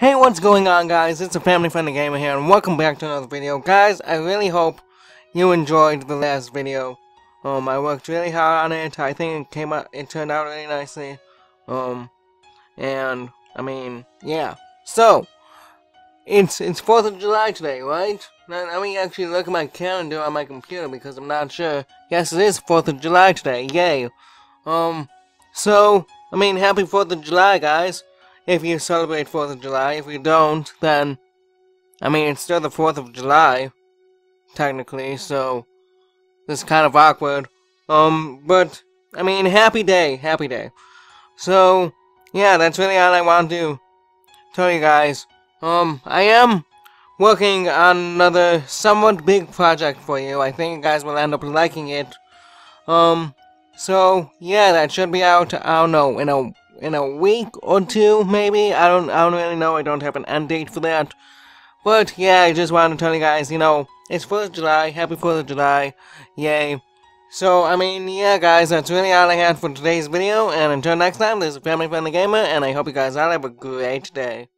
Hey, what's going on guys? It's a Family Friendly Gamer here and welcome back to another video. Guys, I really hope you enjoyed the last video. Um, I worked really hard on it. I think it came out, it turned out really nicely. Um, and, I mean, yeah. So, it's, it's 4th of July today, right? Let me actually look at my calendar on my computer because I'm not sure. Yes, it is 4th of July today, yay. Um, so, I mean, happy 4th of July, guys if you celebrate 4th of July. If you don't, then, I mean, it's still the 4th of July, technically, so it's kind of awkward. Um, but, I mean, happy day, happy day. So, yeah, that's really all I want to tell you guys. Um, I am working on another somewhat big project for you. I think you guys will end up liking it. Um, so, yeah, that should be out, I don't know, in a in a week or two, maybe. I don't, I don't really know. I don't have an end date for that. But yeah, I just wanted to tell you guys, you know, it's 4th of July. Happy 4th of July. Yay. So, I mean, yeah, guys, that's really all I had for today's video. And until next time, this is Family Friendly Gamer, and I hope you guys all have a great day.